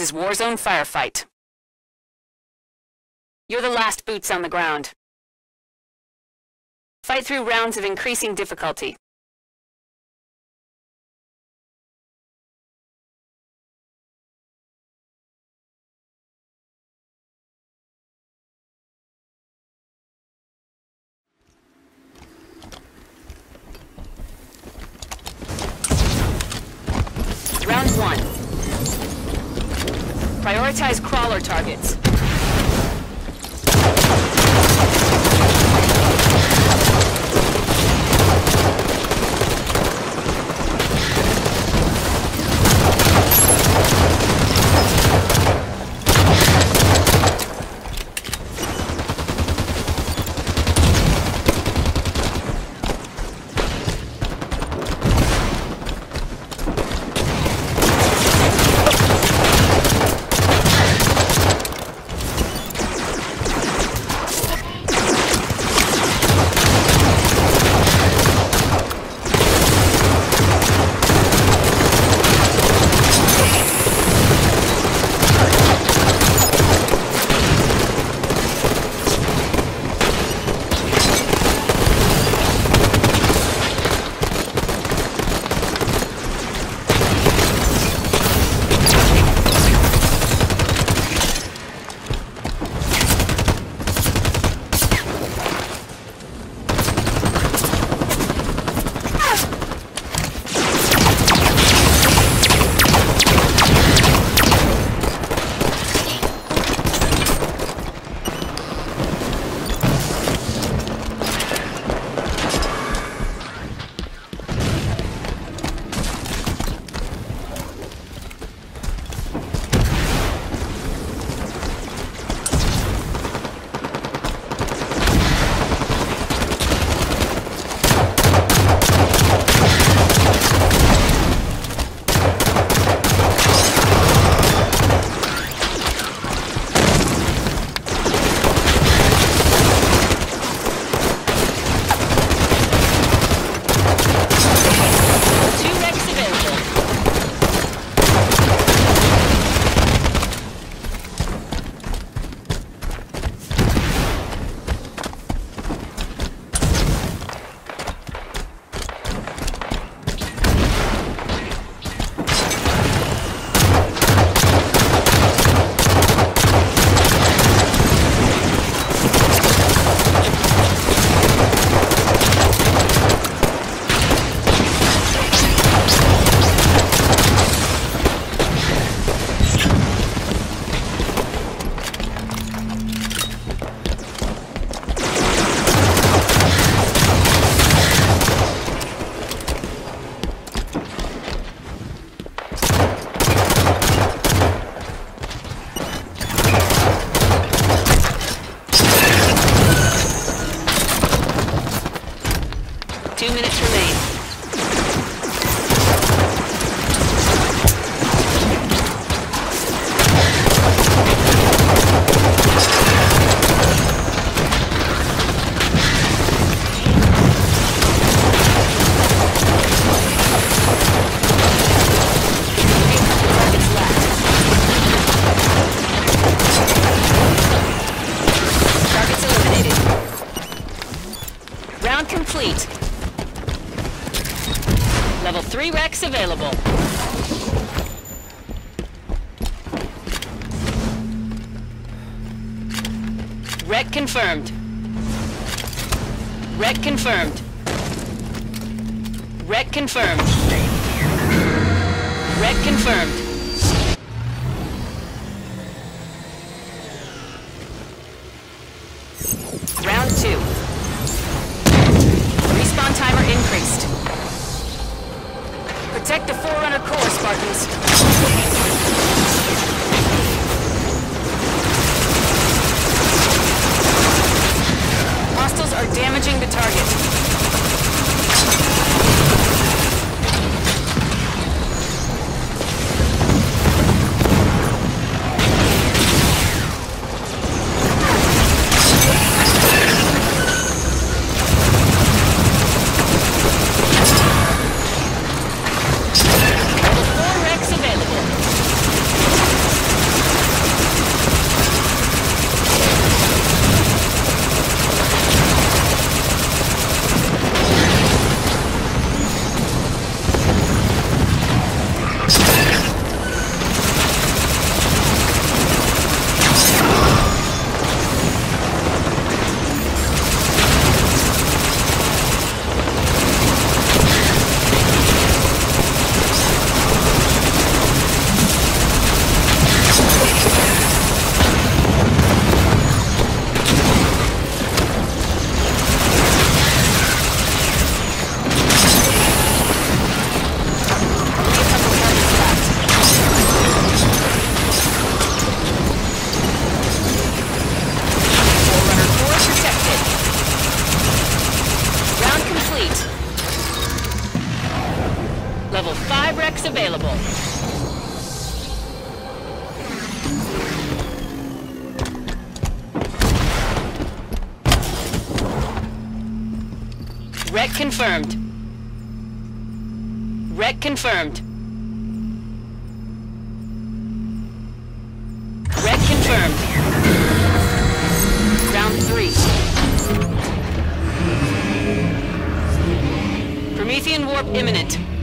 Is Warzone Firefight. You're the last boots on the ground. Fight through rounds of increasing difficulty. Prioritize crawler targets. Available. Wreck confirmed. Wreck confirmed. Wreck confirmed. Wreck confirmed. available. Wreck confirmed. Wreck confirmed. Wreck confirmed. Round three. Promethean warp imminent.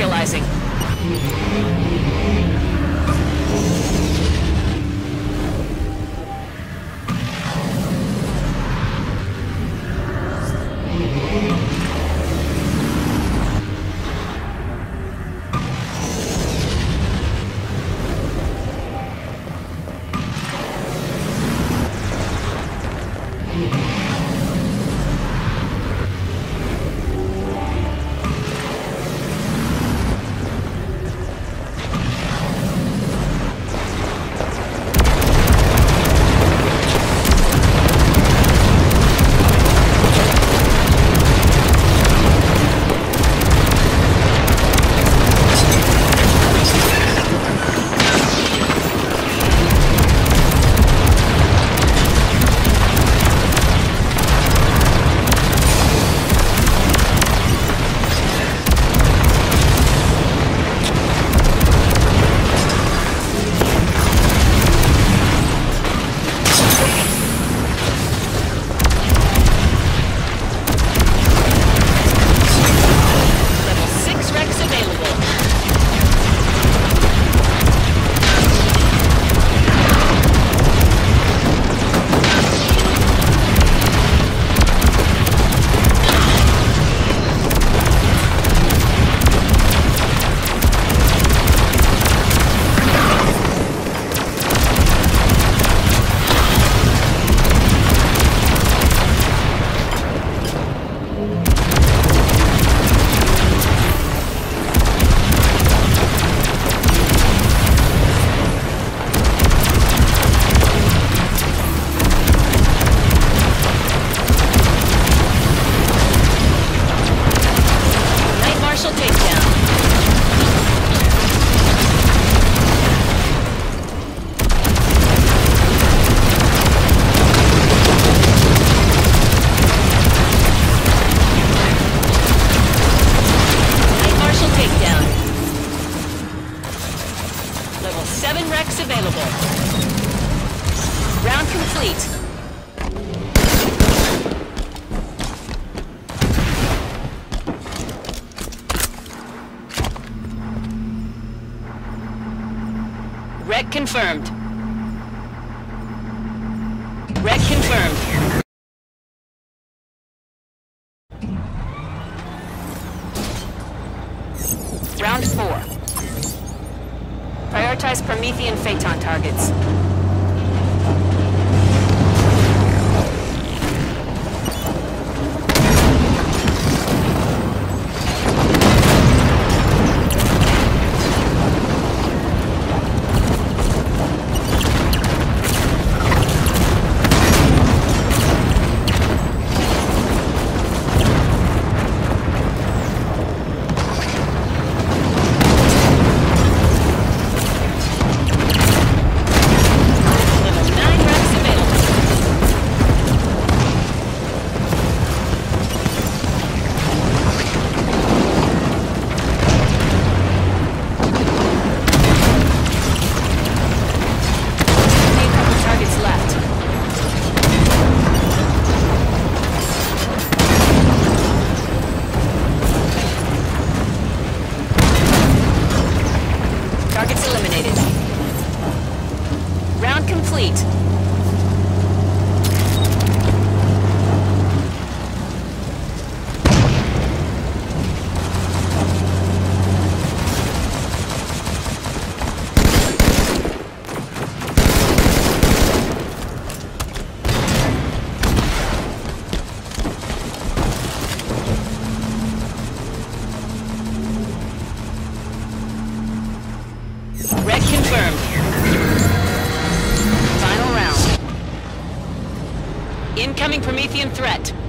materializing. Wreck confirmed. Wreck confirmed. Threat.